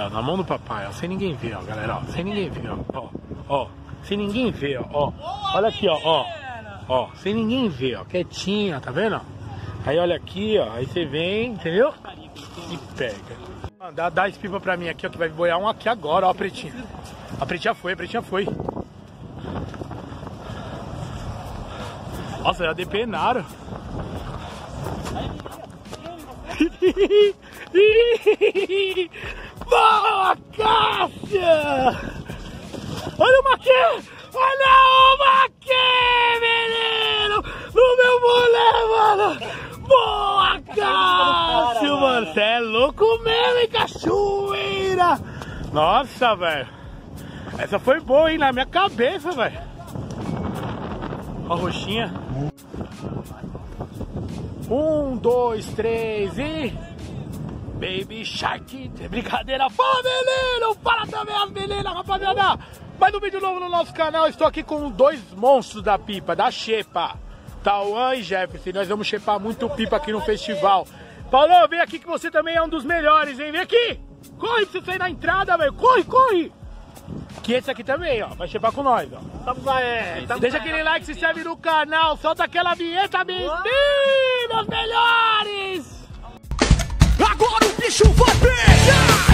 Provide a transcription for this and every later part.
Ó, na mão do papai, ó, sem ninguém ver, ó, galera, ó, sem ninguém ver, ó, ó, ó, sem ninguém ver, ó, ó, olha aqui, ó, ó, ó, sem ninguém ver, ó, quietinha, tá vendo? Aí olha aqui, ó, aí você vem, entendeu? E pega. Dá, dá esse pipa pra mim aqui, ó, que vai boiar um aqui agora, ó, a pretinha. A pretinha foi, a pretinha foi. Nossa, já depenaram. Boa, Cássia! Olha o maquê! Olha o maquê, menino! No meu mulher, mano! Boa, Cássio, mano! Você é louco mesmo, hein, cachoeira! Nossa, velho! Essa foi boa, hein? Na minha cabeça, velho! Ó a roxinha. Um, dois, três e... Baby Shark, é brincadeira. Fala, menino! Fala também as meninas, rapaziada! Mais um vídeo novo no nosso canal. Estou aqui com dois monstros da pipa, da Xepa. Tauan e Jefferson. Nós vamos chepar muito pipa aqui no festival. Paulo, vem aqui que você também é um dos melhores, hein? Vem aqui! Corre pra você sair na entrada, velho! Corre, corre! Que esse aqui também, ó. Vai chepar com nós, ó. Estamos aí. Estamos Deixa aquele like, se inscreve no canal. Solta aquela vinheta, meninos melhores! Agora o bicho vai pegar!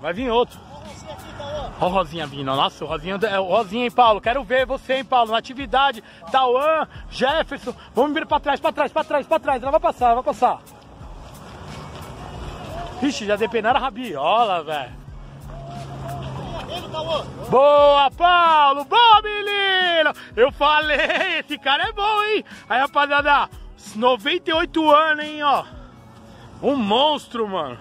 Vai vir outro. Ó o Rosinha vindo, nossa, o Rosinha, é o Rosinha, hein, Paulo? Quero ver você, hein, Paulo, na atividade. Tauan, Jefferson, vamos vir pra trás, pra trás, pra trás, pra trás. Ela vai passar, ela vai passar. Ixi, já depenaram a rabiola, velho. Boa, Paulo! Boa, menino! Eu falei, esse cara é bom, hein? Aí, rapaziada, 98 anos, hein, ó. Um monstro, mano.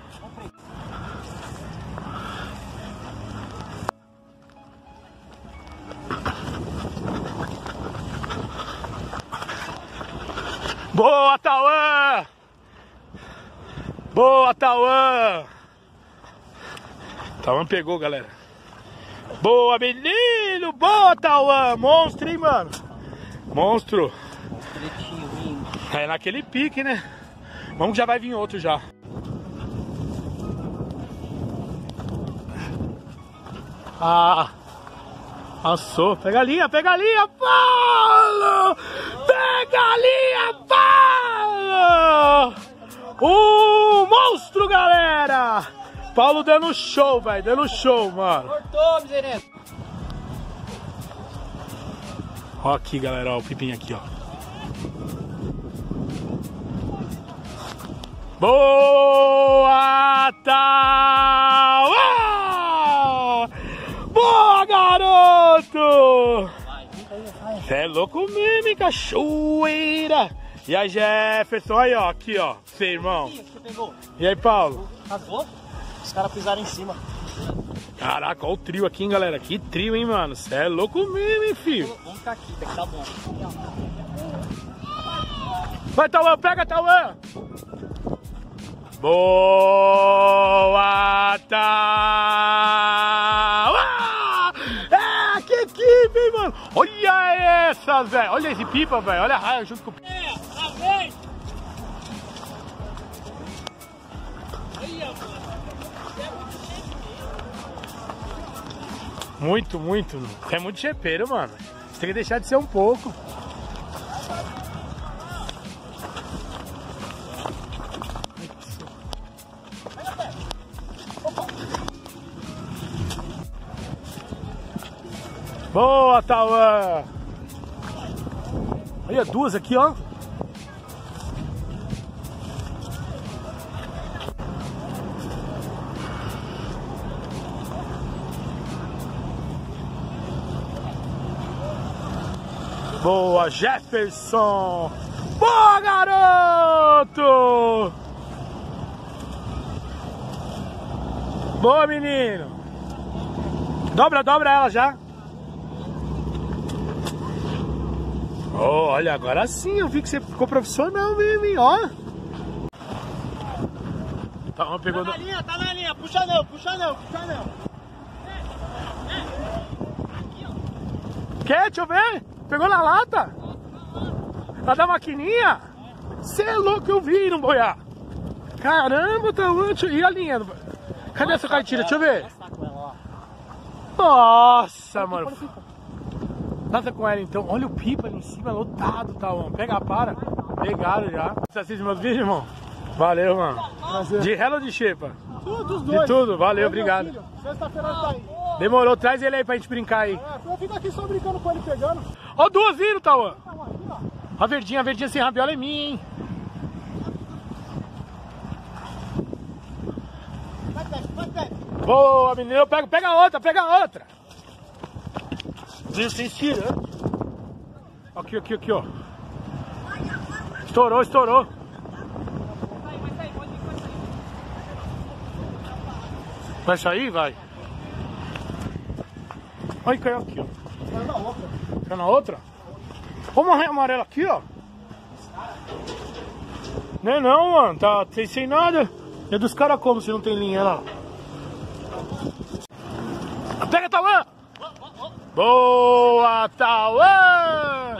Boa, Tauan! Boa, Tauan! Tauan pegou, galera. Boa, menino! Boa, Tauan! Monstro, hein, mano? Monstro. É naquele pique, né? Vamos que já vai vir outro já. Ah! Assou. Pega a linha, pega a linha, Paulo! Pega a linha, Paulo! Um monstro, galera! Paulo dando show, velho. Dando show, mano. Cortou, miserento. Ó aqui, galera, ó, o pipinho aqui, ó. Boa, Tauá! Boa, garoto! Vai, vai, vai. Cê é louco mesmo, hein, cachoeira! E aí, Jefferson, aí, ó, aqui, ó, seu irmão. Você? E aí, Paulo? Rasgou? Os caras pisaram em cima. Caraca, ó o trio aqui, hein, galera. Que trio, hein, mano? Cê é louco mesmo, hein, filho? Vamos ficar aqui, tem que tá bom. Vai, Tauan, pega, Tauan! Boa, Tauan! É, que equipe, hein, mano? Olha essa, velho! Olha esse pipa, velho! Olha a raia junto com o pipa. É? Olha, mano. Muito, muito. Você é muito chepeiro, mano. Você tem que deixar de ser um pouco. Boa, Tauan! Olha duas aqui, ó. Boa, Jefferson! Boa, garoto! Boa, menino! Dobra, dobra ela já. Oh, olha, agora sim eu vi que você ficou profissional mesmo, hein? Ó. Tá, uma pegou Tá na linha, tá na linha. Puxa não, puxa não, puxa não. Quer? Deixa eu ver. Pegou na lata? Lá da maquininha? Cê é louco, eu vi não boiar. Caramba, Tauan. E a linha? Cadê essa cartilha? Deixa eu ver. Nossa, mano. Nada com ela então. Olha o pipa ali em cima, lotado, Tauan. Pega a para. Pegaram já. Você assiste meus vídeos, irmão? Valeu, mano. Prazer. De relo ou de xepa? Tudo, os De dois. tudo, valeu, Eu obrigado. Sexta-feira tá aí. Demorou, traz ele aí pra gente brincar aí. É, eu fico aqui só brincando com ele pegando. Ó, duas vindo, Tauan. Tá, mano. A verdinha, a verdinha sem rabiola é minha, hein? Vai, Pet, vai, Pet. Boa, menino. Pega, pega outra, pega outra. Sem tira. Aqui, aqui, aqui, ó. Estourou, estourou. Vai sair? Vai. Ai, caiu aqui, ó. Vai na outra. Tá na outra? Ó, uma raia amarela aqui, ó. Não é não, mano. Tá sem, sem nada. É dos caras como se não tem linha lá. Pega, Tauã! Boa, Tauã!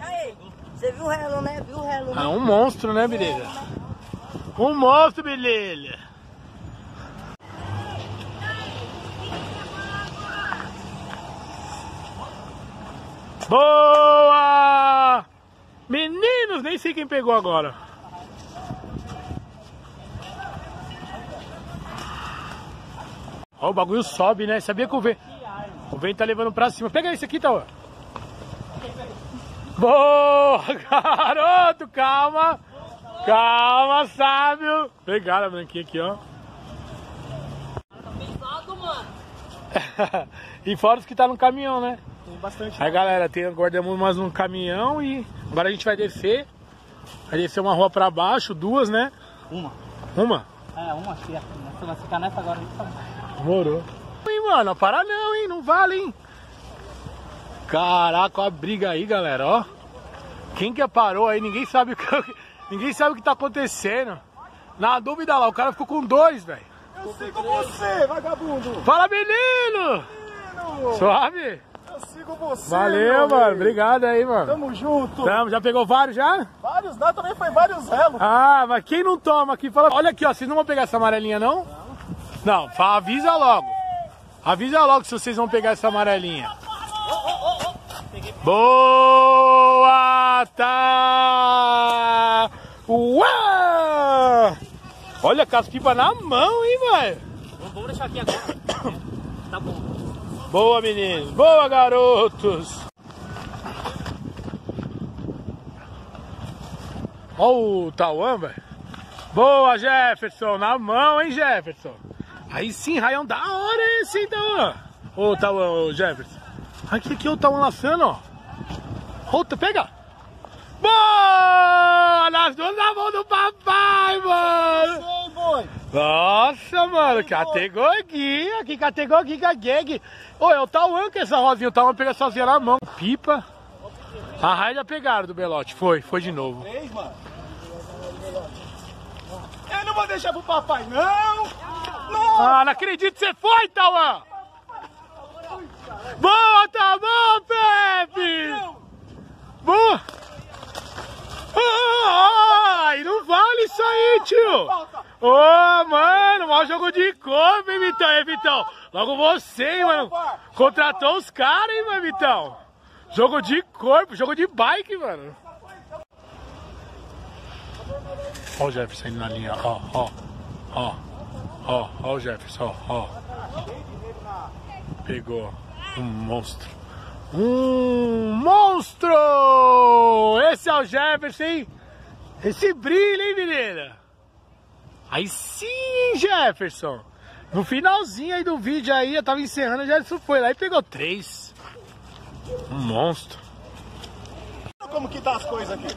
Aí? Você viu o relo, né? Viu o relo, né? É um monstro, né, beleza? Um monstro, beleza. Boa! Meninos, nem sei quem pegou agora. Ó, o bagulho sobe, né? Sabia que o vento, o vento tá levando pra cima. Pega esse aqui, Tauã. Boa, garoto, calma. Calma, sábio. Pegaram a branquinha aqui, ó. E fora os que tá no caminhão, né? Tem bastante. Aí, galera, tem, guardamos mais um caminhão e agora a gente vai descer. Vai descer uma rua pra baixo, duas, né? Uma. Uma? É, uma aqui. Você vai ficar nessa agora. Então. Demorou. Hein, mano, para não, hein? Não vale, hein? Caraca, ó a briga aí, galera, ó. Quem que parou aí? Ninguém sabe o que, ninguém sabe o que tá acontecendo. Na dúvida lá, o cara ficou com dois, velho. Eu sigo você, vagabundo. Fala, menino! Menino, Suave? Eu sigo você. Valeu, mano. amigo. Obrigado aí, mano. Tamo junto. Tamo, já pegou vários já? Vários, lá também foi vários relos. Ah, mas quem não toma aqui, fala. Olha aqui, ó. Vocês não vão pegar essa amarelinha, não? Não, fa- avisa logo. Avisa logo se vocês vão pegar essa amarelinha. Boa, tá! Uau! Olha, com as pipas na mão, hein, velho? Vamos deixar aqui agora. tá bom. Boa, meninos. Boa, garotos. Ó o Tauan, velho. Boa, Jefferson. Na mão, hein, Jefferson. Aí sim, raião da hora esse, hein, Tauan. Ô, Tauan, ô, Jefferson. Aqui, aqui, o Tauan laçando, ó. Outra, pega. Boa! Nas duas na mão do papai, mano. Nossa, mano, categoria, que categoria, gag. Ô, é o Tauan que essa rosinha, o Tauan pega sozinha na mão. Pipa. A raia pegaram do Belote, foi, foi de novo. Eu não vou deixar pro papai, não. Ah, não acredito que você foi, Tauan! Boa, Tauan, Pepe! Boa! Ai, não vale isso aí, tio! Ô, mano, mau jogo de corpo, hein, Vitão? Vitão? Logo você, hein, mano? Contratou os caras, hein, mano, Vitão? Jogo de corpo, jogo de bike, mano. Ó o Jefferson indo na linha, ó, ó, ó. Ó, ó o Jefferson, ó, ó. Pegou um monstro. Um monstro! Esse é o Jefferson, hein? Esse brilho, hein, menina? Aí sim, Jefferson. No finalzinho aí do vídeo aí, eu tava encerrando, o Jefferson foi lá e pegou três. Um monstro. Como que tá as coisas aqui?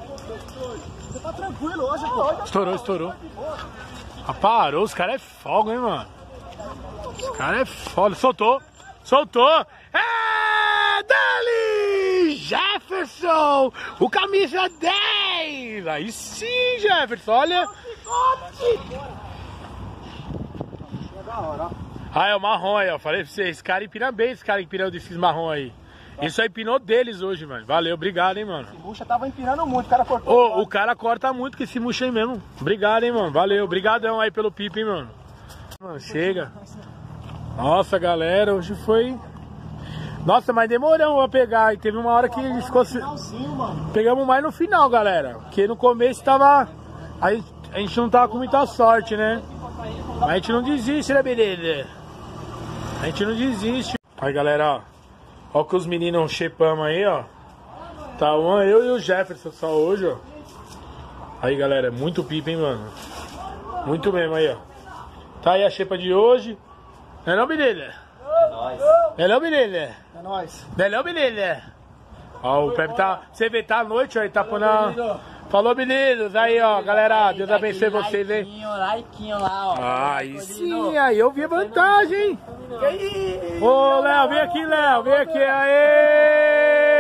Você tá tranquilo hoje, pô. Estourou, estourou. Ah, parou, os caras é fogo, hein, mano? Os caras é foda. Soltou, soltou. É dele! Jefferson! O camisa 10! Aí sim, Jefferson, olha. Ah, é o marrom aí, ó. Falei pra vocês, esse cara empina bem esse cara empinando desses marrom aí. Isso aí pinou deles hoje, mano. Valeu, obrigado, hein, mano. Bucha tava empinando muito, o cara cortou. Ô, o cara corta muito com esse murcho aí mesmo. Obrigado, hein, mano. Valeu, obrigadão aí pelo pipa, hein, mano. Mano, chega. Nossa, galera, hoje foi... Nossa, mas demoramos pra pegar. E teve uma hora que eles mano. Pegamos mais no final, galera. Porque no começo tava. A gente, a gente não tava com muita sorte, né? Mas a gente não desiste, né, beleza? A gente não desiste. Aí, galera, ó. Ó que os meninos chepamos aí, ó. Tá um, eu e o Jefferson só hoje, ó. Aí, galera, muito pipa, hein, mano? Muito mesmo aí, ó. Tá aí a chepa de hoje. Não é não, beleza? Não é não? É nóis. Não é não? Ó, o Pepe tá. Você vê, tá à noite, ó, ele tá pondo. a- Falou, meninos. Aí, ó, galera, Deus abençoe vocês, hein? Likezinho, likezinho lá, ó. Ah, aí sim, aí eu vi a vantagem, hein? Ô, Léo, vem aqui, Léo, vem aqui, aê!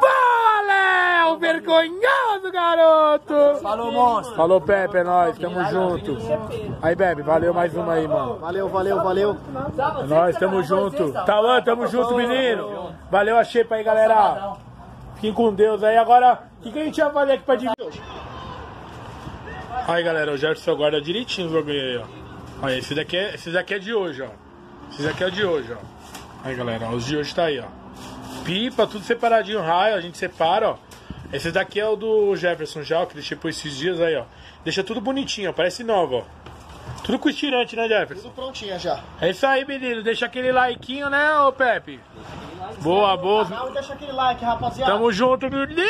Boa, Léo! Vergonhoso, garoto! Falou, monstro. Falou, Pepe, é nóis, tamo junto. Aí, Bebe, valeu mais uma aí, mano. Valeu, valeu, valeu. É nóis, tamo junto. Tauan, tamo junto, menino. Valeu a xepa aí, galera. Fiquem com Deus aí. Agora, o que, que a gente vai fazer aqui pra dividir hoje? Aí, galera, o Jefferson guarda direitinho os bagulho aí, ó. Aí, esse daqui, é, esse daqui é de hoje, ó. Esse daqui é de hoje, ó. Aí, galera, ó, os de hoje tá aí, ó. Pipa, tudo separadinho, raio, a gente separa, ó. Esse daqui é o do Jefferson já, ó, que ele chipou esses dias aí, ó. Deixa tudo bonitinho, ó, parece novo, ó. Tudo com estirante, né, Jefferson? Tudo prontinha já. É isso aí, menino. Deixa aquele likeinho, né, ô Pepe? Boa, boa. Não, deixa aquele like, rapaziada. Tamo junto, menino.